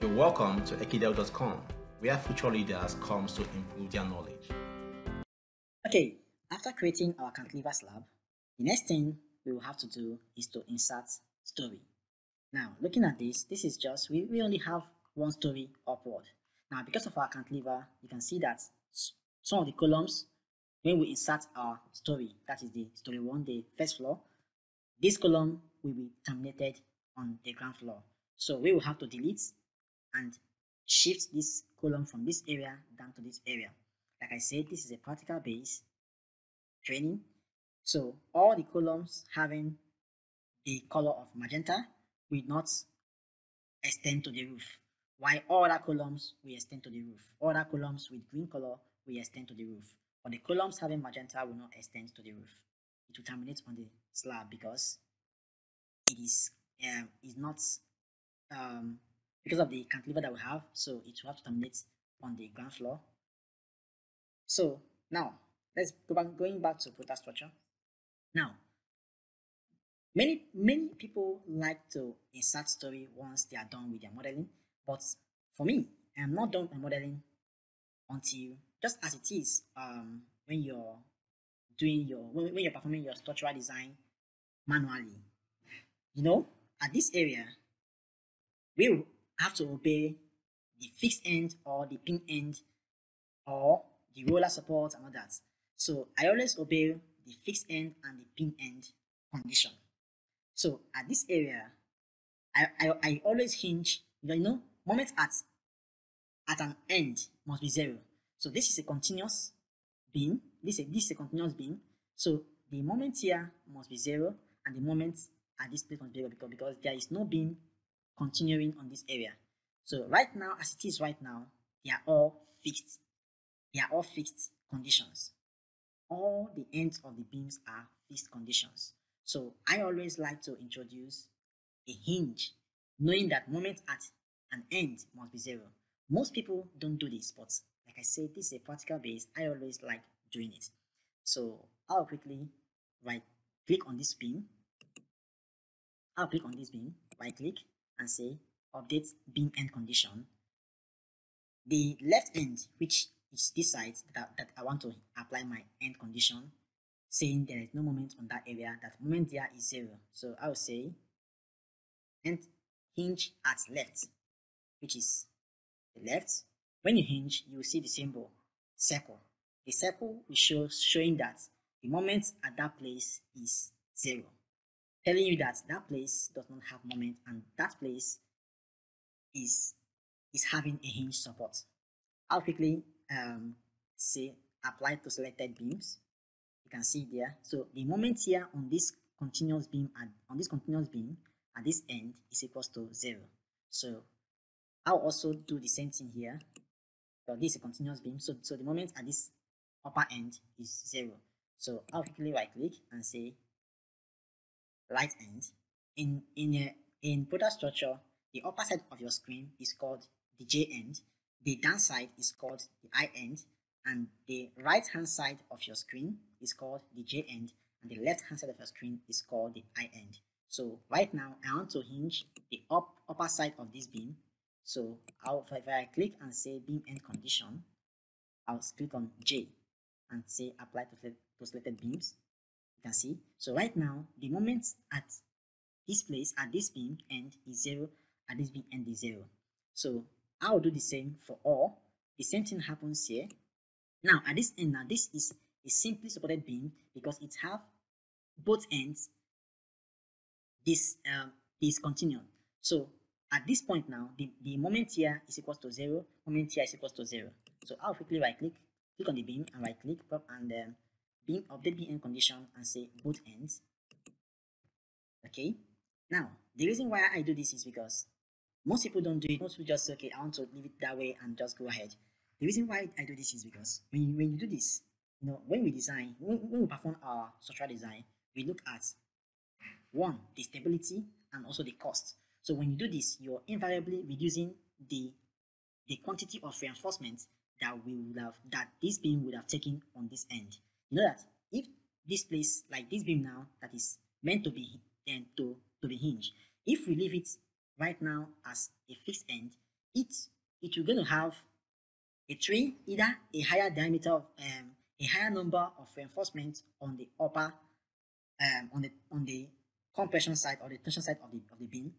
You're welcome to ekidel.com, where future leaders come to improve their knowledge. Okay, after creating our cantilever slab, the next thing we will have to do is to insert story. Now, looking at this, this is just, we, we only have one story upward. Now, because of our cantilever, you can see that some of the columns, when we insert our story, that is the story one, the first floor, this column will be terminated on the ground floor. So we will have to delete and shift this column from this area down to this area. Like I said, this is a practical base training. So all the columns having the color of magenta will not extend to the roof, while all other columns will extend to the roof. All other columns with green color will extend to the roof, but the columns having magenta will not extend to the roof. It will terminate on the slab because it is um, is not um, because of the cantilever that we have, so it will have to terminate on the ground floor. So now let's go back going back to Prota Structure. Now, many many people like to insert story once they are done with their modeling, but for me, I'm not done with modeling until just as it is um, when you're doing your when, when you're performing your structural design manually. You know, at this area, we will have to obey the fixed end or the pin end or the roller support and all that. So I always obey the fixed end and the pin end condition. So at this area, I, I, I always hinge, you know, moment at at an end must be zero. So this is a continuous beam. This is a, this is a continuous beam. So the moment here must be zero and the moment at this place must be zero because, because there is no beam continuing on this area. So right now, as it is right now, they are all fixed. They are all fixed conditions. All the ends of the beams are fixed conditions. So I always like to introduce a hinge, knowing that moment at an end must be zero. Most people don't do this, but like I said, this is a practical base. I always like doing it. So I'll quickly right click on this beam. I'll click on this beam, right click and say update beam end condition. The left end, which is this side that, that I want to apply my end condition, saying there is no moment on that area, that moment there is zero. So I'll say end hinge at left, which is the left. When you hinge, you will see the symbol circle. The circle is show showing that the moment at that place is zero, telling you that that place does not have moment and that place is is having a hinge support. I'll quickly um, say apply to selected beams. You can see there. So the moment here on this continuous beam and on this continuous beam at this end is equals to zero. So I'll also do the same thing here. So this is a continuous beam. So, so the moment at this upper end is zero. So I'll quickly right click and say right end. In in a, in Prota Structure, the upper side of your screen is called the J end, the downside is called the I end, and the right hand side of your screen is called the J end, and the left hand side of your screen is called the I end. So right now I want to hinge the up upper side of this beam. So I'll, if I click and say beam end condition, I'll click on J and say apply to, to selected beams. You can see. So right now the moment at this place at this beam end is zero at this beam end is zero. So I will do the same for all. The same thing happens here. Now at this end, now this is a simply supported beam because it have both ends this um, is continuum. So at this point now, the, the moment here is equal to zero, moment here is equal to zero. So I'll quickly right click, click on the beam and right click pop, and um, beam update beam end condition and say both ends. Okay. Now the reason why I do this is because most people don't do it. Most people just say, okay, I want to leave it that way and just go ahead. The reason why I do this is because when you, when you do this, you know, when we design, when, when we perform our structural design, we look at one, the stability and also the cost. So when you do this, you're invariably reducing the the quantity of reinforcement that we would have that this beam would have taken on this end. You know that if this place like this beam now that is meant to be then to to be hinged, if we leave it right now as a fixed end, it it will going to have a tree, either a higher diameter of um, a higher number of reinforcements on the upper um, on the on the compression side or the tension side of the of the beam.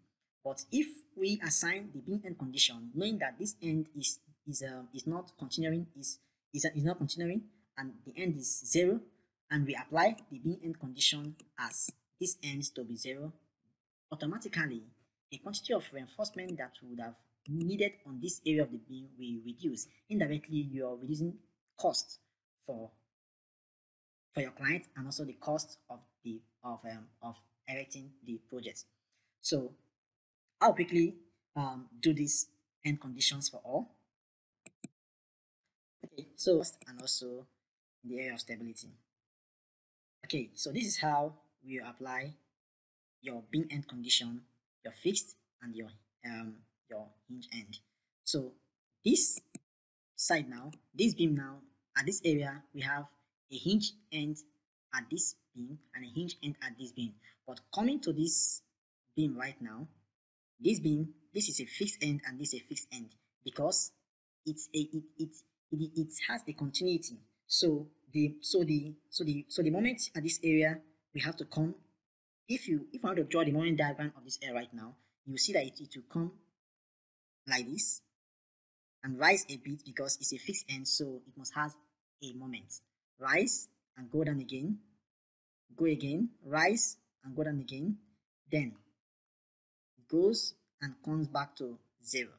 But if we assign the beam end condition, knowing that this end is is um, is not continuing, is is, is not continuing, and the end is zero, and we apply the beam end condition as this end to be zero, automatically the quantity of reinforcement that would have needed on this area of the beam will reduce. Indirectly, you are reducing cost for for your client and also the cost of the of um, of erecting the project. So I'll quickly um, do these end conditions for all. Okay, so and also the area of stability. Okay, so this is how we apply your beam end condition, your fixed and your um, your hinge end. So this side now, this beam now, at this area, we have a hinge end at this beam and a hinge end at this beam. But coming to this beam right now, this beam, this is a fixed end and this is a fixed end because it's a it it it, it has a continuity. So the so the so the so the moment at this area we have to come. If you if I want to draw the moment diagram of this area right now, you see that it, it will come like this and rise a bit because it's a fixed end so it must have a moment. Rise and go down again. Go again. Rise and go down again. Then goes and comes back to zero.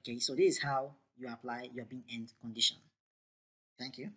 Okay so this is how you apply your beam end condition thank you